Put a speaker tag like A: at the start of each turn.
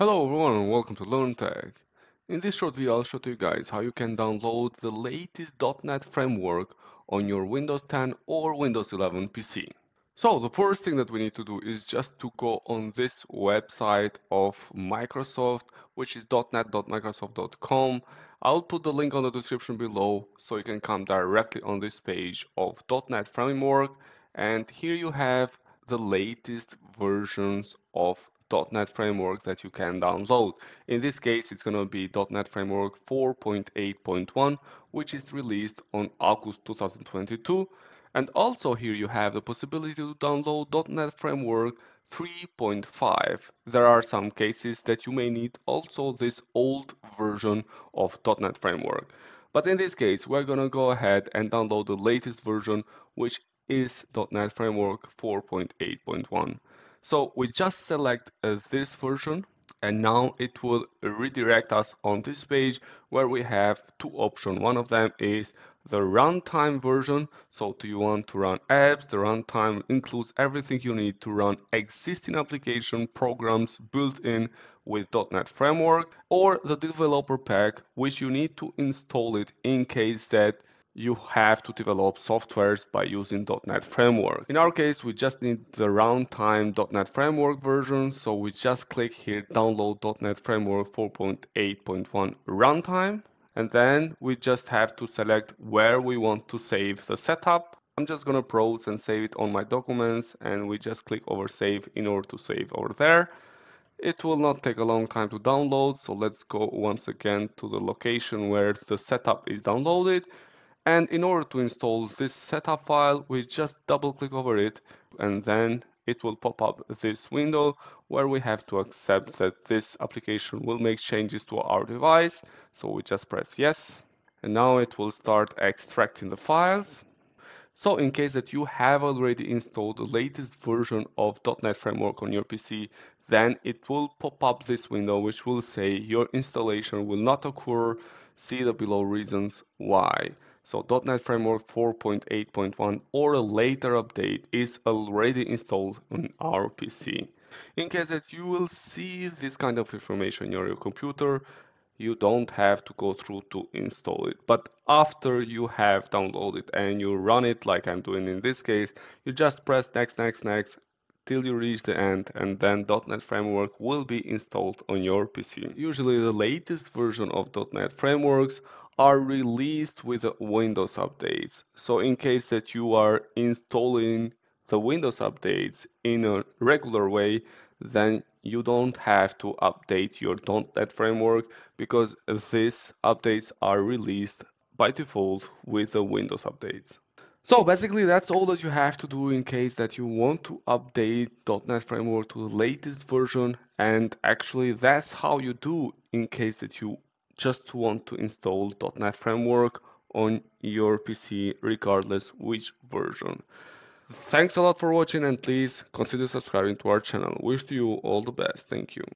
A: Hello everyone and welcome to LearnTech. In this short video I'll show to you guys how you can download the latest .NET framework on your Windows 10 or Windows 11 PC. So the first thing that we need to do is just to go on this website of Microsoft which is dotnet.microsoft.com. I'll put the link on the description below so you can come directly on this page of .NET framework and here you have the latest versions of .NET Framework that you can download. In this case, it's going to be .NET Framework 4.8.1, which is released on August 2022. And also here you have the possibility to download .NET Framework 3.5. There are some cases that you may need also this old version of .NET Framework. But in this case, we're going to go ahead and download the latest version, which is .NET Framework 4.8.1. So we just select uh, this version and now it will redirect us on this page where we have two options. One of them is the runtime version. So do you want to run apps? The runtime includes everything you need to run existing application programs built in with .NET Framework or the developer pack, which you need to install it in case that you have to develop softwares by using .NET Framework. In our case, we just need the runtime .NET Framework version, so we just click here, download .NET Framework 4.8.1 runtime, and then we just have to select where we want to save the setup. I'm just gonna browse and save it on my documents, and we just click over save in order to save over there. It will not take a long time to download, so let's go once again to the location where the setup is downloaded. And in order to install this setup file, we just double click over it and then it will pop up this window where we have to accept that this application will make changes to our device. So we just press yes. And now it will start extracting the files. So in case that you have already installed the latest version of .NET Framework on your PC, then it will pop up this window which will say your installation will not occur. See the below reasons why. So .NET Framework 4.8.1 or a later update is already installed on our PC. In case that you will see this kind of information on your computer, you don't have to go through to install it. But after you have downloaded and you run it like I'm doing in this case, you just press next, next, next till you reach the end and then .NET Framework will be installed on your PC. Usually the latest version of .NET Frameworks are released with Windows updates. So in case that you are installing the Windows updates in a regular way, then you don't have to update your .NET framework because these updates are released by default with the Windows updates. So basically that's all that you have to do in case that you want to update .NET Framework to the latest version and actually that's how you do in case that you just want to install .NET Framework on your PC regardless which version. Thanks a lot for watching and please consider subscribing to our channel. Wish you all the best. Thank you.